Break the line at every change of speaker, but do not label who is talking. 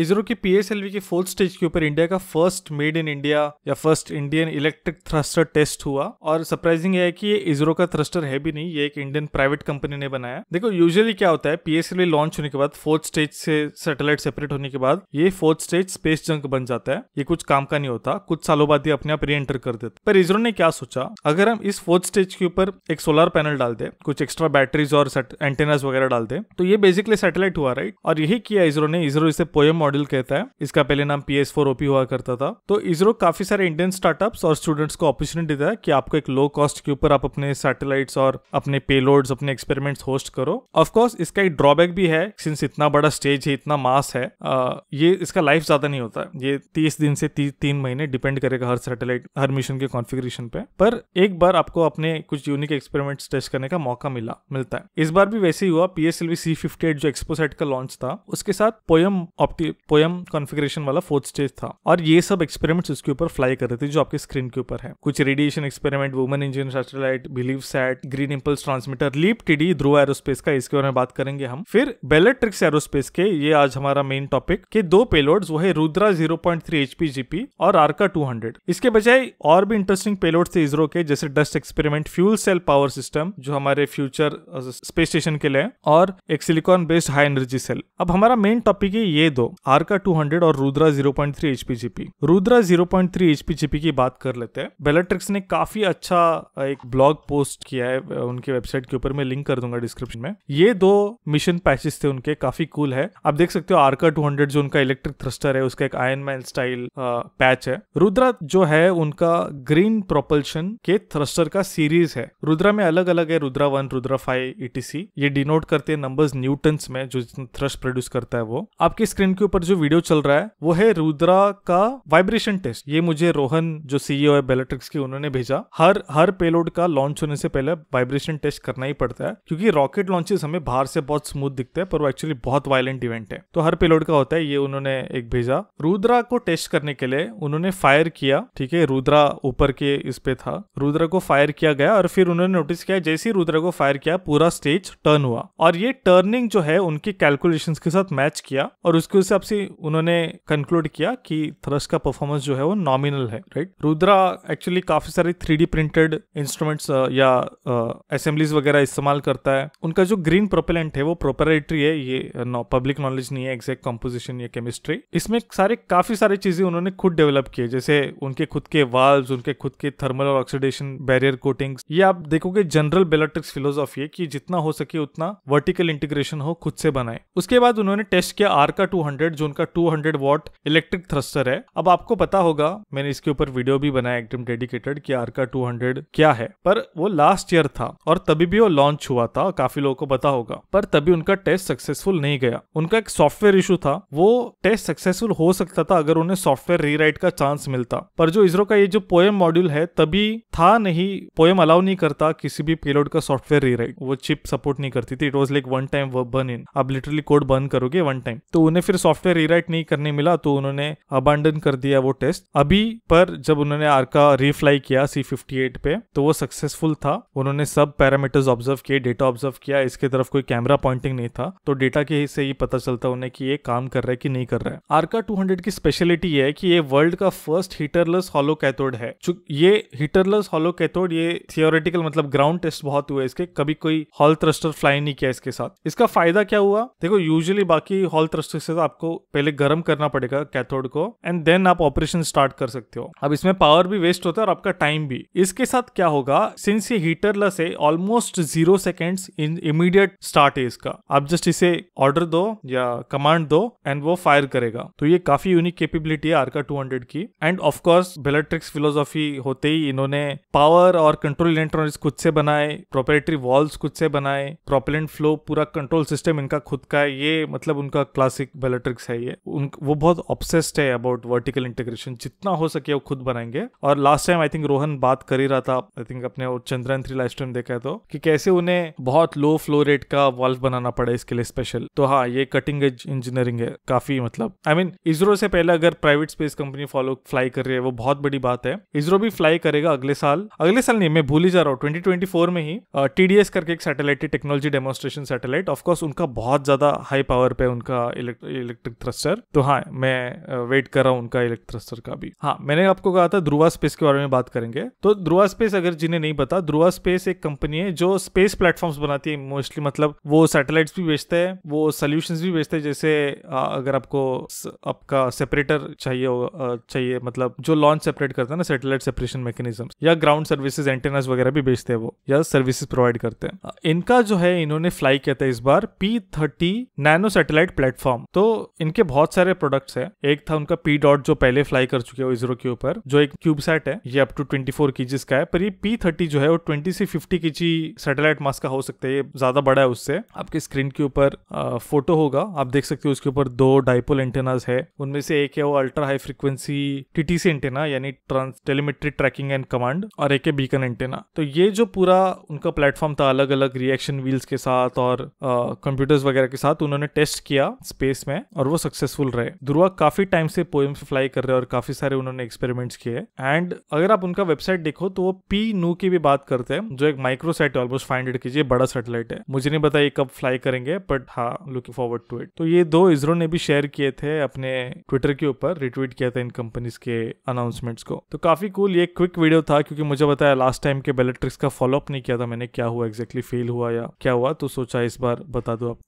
इसरो की पीएसएलवी की fourth stage के ऊपर इंडिया का फ़र्स्ट मेड इन इंडिया या first Indian electric thruster test हुआ। और सरप्राइजिंग है कि ये इसरो का थ्रस्टर है भी नहीं, ये एक इंडियन प्राइवेट कंपनी ने बनाया। देखो यूजुअली क्या होता है पीएसएलवी लॉन्च होने के बाद फोर्थ स्टेज से सैटेलाइट सेपरेट होने के बाद, ये फोर्थ स्टेज स्पेस जंक बन जाता है। ये कुछ काम का नहीं होता, कुछ सालों बाद ये अपने आप री एंटर कर देता पर इसरो ने क्या सोचा, अगर हम इस फोर्थ स्टेज के ऊपर एक सोलर पैनल डाल दे, कुछ एक्स्ट्रा बैटरीज और एंटेनास वगैरह डाल दे तो ये बेसिकली सैटेलाइट हुआ राइट और यही किया इसरो ने, इसरो इसे पोयम मॉडल कहता है। इसका पहले नाम पी एस फोर ओपी हुआ करता था। तो इसरो काफ़ी सारे इंडियन स्टार्टअप्स और स्टूडेंट्स को अपॉर्चुनिटी देता है कि आपको एक लो कॉस्ट के ऊपर आप अपने सैटेलाइट्स और अपने पेलोड्स अपने एक्सपेरिमेंट्स होस्ट करो। ऑफकोर्स इसका एक ड्रॉबैक भी है सिंस इतना बड़ा स्टेज है इतना मास है आ, ये इसका लाइफ ज़्यादा नहीं होता। ये तीस दिन से ती, तीन महीने डिपेंड करेगा हर सैटेलाइट हर मिशन के कॉन्फ़िगरेशन पे। पर एक बार आपको अपने कुछ यूनिक एक्सपेरिमेंट्स टेस्ट करने का मौका मिला मिलता है। इस बार भी वैसे ही हुआ P S PSLV C fifty eight जो एक्सपोसेट का लॉन्च था उसके साथ पोयम ऑप्टी पोयम कॉन्फ़िगरेशन वाला फोर्थ स्टेज था। और ये सब एक्सपेरिमेंट्स उसके ऊपर फ्लाई कर रहे थे, जो आपके स्क्रीन के ऊपर है। कुछ radiation experiment woman engine satellite believe sat green impulse transmitter LEAP TD Dhruva aerospace का, इसके बारे में बात करेंगे हम। फिर बेलेट्रिक्स एरोस्पेस के, ये आज हमारा मेन टॉपिक के दो पेलोड्स वो है रुद्रा 0.3 एचपी जीपी और आर्का 200 इसके बजाय और भी इंटरेस्टिंग पेलोड थे इसरो के, जैसे dust experiment fuel cell power system जो हमारे फ्यूचर स्पेस स्टेशन के लिए और एक silicon based high energy cell अब हमारा मेन टॉपिक है ये दो। आर्का 200 और रुद्रा 0.3 एचपीजीपी रुद्रा 0.3 एचपीजीपी की बात कर लेते हैं। बेलेट्रिक्स ने काफ़ी अच्छा एक ब्लॉग पोस्ट किया है उनके वेबसाइट के ऊपर। मैं लिंक कर दूँगा डिस्क्रिप्शन में। ये दो मिशन पैचेस थे उनके, काफ़ी कूल है। आप देख सकते हो आर्का 200 जो उनका इलेक्ट्रिक थ्रस्टर है, उसका एक आयन मैन स्टाइल पैच है। रुद्रा जो है, उनका ग्रीन प्रोपल्शन के थ्रस्टर का सीरीज़ है। रुद्रा में अलग अलग है Rudra one Rudra five ETC ये डिनोट करते हैं नंबर्स न्यूटन्स में, जो थ्रस्ट प्रोड्यूस करता है वो। आपकी स्क्रीन के ऊपर जो वीडियो चल रहा है, वो है रुद्रा का वाइब्रेशन टेस्ट ये मुझे रोहन, जो सीईओ है बेलेट्रिक्स की, उन्होंने भेजा। हर हर पेलोड का लॉन्च होने से पहले वाइब्रेशन टेस्ट करना ही पड़ता है, क्योंकि रॉकेट लॉन्चेस हमें बाहर से बहुत स्मूथ दिखते हैं, पर वो एक्चुअली बहुत वायलेंट इवेंट है। तो हर पेलोड का होता है, ये उन्होंने एक भेजा। रुद्रा को टेस्ट करने के लिए उन्होंने फायर किया, ठीक है, रुद्रा ऊपर के इस पे था। रुद्रा को फायर किया गया और फिर उन्होंने नोटिस किया, जैसे ही रुद्रा को फायर किया, पूरा स्टेज टर्न हुआ। और ये टर्निंग जो है, उनकी कैलकुलेशंस के साथ मैच किया और उसके हिसाब से उन्होंने कंक्लूड किया कि थ्रस का परफॉर्मेंस जो है वो नॉमिनल है राइट रुद्रा एक्चुअली काफ़ी सारे थ्री प्रिंटेड इंस्ट्रूमेंट्स या असेंबलीज वगैरह इस्तेमाल करता है। उनका जो ग्रीन प्रोपेलेंट है वो प्रोपरेटरी है, ये पब्लिक नॉलेज नहीं है एग्जैक्ट कंपोजिशन या केमिस्ट्री इसमें सारे, काफ़ी सारी चीज़ें उन्होंने खुद डेवलप किए, जैसे उनके खुद के वाल्व उनके खुद के थर्मल और ऑक्सीडेशन बैरियर कोटिंग्स ये आप देखोगे जनरल बेलेट्रिक्स फिलोसॉफी है कि जितना हो सके उतना वर्टिकल इंटीग्रेशन हो, खुद से बनाए। उसके बाद उन्होंने टेस्ट किया आर का 200 जो उनका 200 वॉट इलेक्ट्रिक थ्रस्टर है। अब आपको पता होगा, मैंने इसके ऊपर वीडियो भी बनाया, एकदम डेडिकेटेड, कि आर का 200 क्या है। पर वो लास्ट ईयर था, और तभी भी वो लॉन्च हुआ था, काफ़ी लोगों को पता होगा। पर तभी उनका टेस्ट सक्सेसफुल नहीं गया। उनका एक सॉफ्टवेयर इशू था, वो टेस्ट सक्सेसफुल हो सकता था अगर उन्हें सॉफ्टवेयर रीराइट का चांस मिलता। पर जो इसरो का ये जो पोएम मॉड्यूल है, तभी था नहीं पोएम अलाउ नहीं करता किसी भी पेलोड का सॉफ्टवेयर रीराइट वो चिप सपोर्ट नहीं करती थी it was like one time work burn in आप लिटरली कोड बर्न करोगे वन टाइम तो उन्हें फिर सॉफ्टवेयर रीराइट नहीं करने मिला तो उन्होंने अबांडन कर दिया वो टेस्ट अभी पर जब उन्होंने आर का रीफ्लाई किया सी पे तो वो सक्सेसफुल था. उन्होंने सब पैरामीटर्स ऑब्ज़र्व किए डेटा ऑब्ज़र्व किया. इसके तरफ़ कोई कैमरा पॉइंटिंग नहीं था. तो डेटा के से ही पता चलता उन्हें कि ये काम कर रहा है कि नहीं कर रहा है. आरका 200 की स्पेशलिटी है कि ये वर्ल्ड का फ़र्स्ट हीटरलेस हॉलो कैथोड है. ये हीटरलेस हॉलो कैथोड ये थियोरेटिकल मतलब ग्राउंड टेस्ट बहुत हुए इसके. कभी कोई हॉल थ्रस्टर फ्लाई नहीं किया इसके साथ. इसका फ़ायदा क्या हुआ? देखो यूजुअली बाकी हॉल थ्रस्टर से आपको पहले गर्म करना पड़ेगा कैथोड को एंड देन आप ऑपरेशन स्टार्ट कर सकते हो। अब इसमें पावर भी वेस्ट होता है और आपका टाइम भी। इसके साथ क्या होगा? सिंस ये हीटरलेस है almost zero seconds in immediate start है इसका आप जस्ट इसे ऑर्डर दो या कमांड दो एंड वो फायर करेगा। तो ये काफ़ी यूनिक कैपेबिलिटी है आरका 200 की। And of course Bellatrix philosophy होते ही इन्होंने पावर और कंट्रोल इलेक्ट्रॉनिक्स खुद से बनाए प्रोपरेटरी वॉल्स खुद से बनाए प्रोपेलेंट फ्लो पूरा कंट्रोल सिस्टम इनका खुद का है। ये मतलब उनका क्लासिक बेलेट्रिक्स है ये। उन, वो बहुत ऑब्सेस्ड है अबाउट वर्टिकल इंटीग्रेशन जितना हो सके वो खुद बनाएँगे। और last time I think Rohan बात कर ही रहा था आई थिंक अपने चंद्रयान थ्री लाइफ टाइम देखा है तो कि कैसे उन्हें बहुत लो फ्लो रेट का वॉल्व बनाना पड़ा इसके लिए स्पेशल तो हाँ ये कटिंग एज इंजीनियरिंग है काफ़ी मतलब आई मीन इसरो से पहले अगर private space company follow fly कर रही है वो बहुत बड़ी बात है। इसरो भी फ्लाई करेगा अगले साल। अगले साल नहीं मैं भूल ही जा रहा हूँ ट्वेंटी में ही टीडीएस करके एक satellite technology demonstration satellite of course उनका बहुत ज़्यादा हाई पावर पे उनका इलेक्ट्रिक इलेक्ट्रिक थ्रस्टर तो हाँ मैं वेट कर रहा हूँ उनका इलेक्ट्रिक थ्रस्टर का भी। हाँ मैंने आपको कहा था ध्रुवा स्पेस के बारे में बात करेंगे। तो ध्रुवा स्पेस अगर जिन्हें नहीं पता ध्रुवा स्पेस एक कंपनी है जो स्पेस प्लेटफॉर्म्स बनाती है मोस्टली मतलब वो सैटेलाइट्स भी बेचते हैं, वो सोल्यूशन भी बेचते हैं, जैसे अगर आपको आपका सेपरेटर चाहिए चाहिए मतलब जो लॉन्च सेपरेट करता है ना सैटेलाइट सेपरेशन मैकेनिज्म या ग्राउंड सर्विसेज़ एंटेनास वगैरह भी बेचते हैं वो, या सर्विसेज़ प्रोवाइड करते हैं। इनका जो है, इन्होंने फ्लाई किया था इस बार P thirty nano satellite platform तो इनके बहुत सारे प्रोडक्ट्स है। एक था उनका पी डॉट जो पहले फ्लाई कर चुके हो इसरो के ऊपर, जो एक क्यूबसैट है। ये अप टू ट्वेंटी फोर की का है। पर ये पी थर्टी जो है, वो ट्वेंटी से फिफ्टी की सैटेलाइट मास का हो सकता है। ये ज़्यादा बड़ा है उससे। आपके स्क्रीन के ऊपर फ़ोटो होगा। आप देख सकते हो उसके ऊपर दो डाइपोल एंटेनाज है। उनमें से एक है वो ultra high frequency TTC antenna यानी trans telemetry tracking and command और एक है बीकन एंटेना तो ये जो पूरा उनका प्लेटफॉर्म था अलग अलग रिएक्शन व्हील्स के साथ और कंप्यूटर्स वगैरह के साथ, उन्होंने टेस्ट किया स्पेस में और वो सक्सेसफुल रहे। ध्रुवा काफ़ी टाइम से पोएम फ्लाई कर रहे हैं और काफ़ी सारे उन्होंने एक्सपेरिमेंट्स किए एंड अगर आप उनका वेबसाइट देखो तो वो पी नू की भी बात करते हैं, जो एक माइक्रोसेट है ऑलमोस्ट फाइव हंड्रेड की बड़ा सैटेलाइट है। मुझे नहीं पता ये कब फ्लाई करेंगे बट हाँ लुकिंग फॉरवर्ड टू इट तो ये दो इसरो ने भी शेयर किए थे अपने ट्विटर के ऊपर रिट्वीट किया था इन कंपनीज़ के अनाउंसमेंट्स को। तो काफ़ी कूल ये क्विक वीडियो था, क्योंकि मुझे बताया लास्ट टाइम के बेलेट्रिक्स का फॉलोअप नहीं किया था मैंने, क्या हुआ एग्जैक्टली फेल हुआ या क्या हुआ तो सोचा इस बार बता दो आप।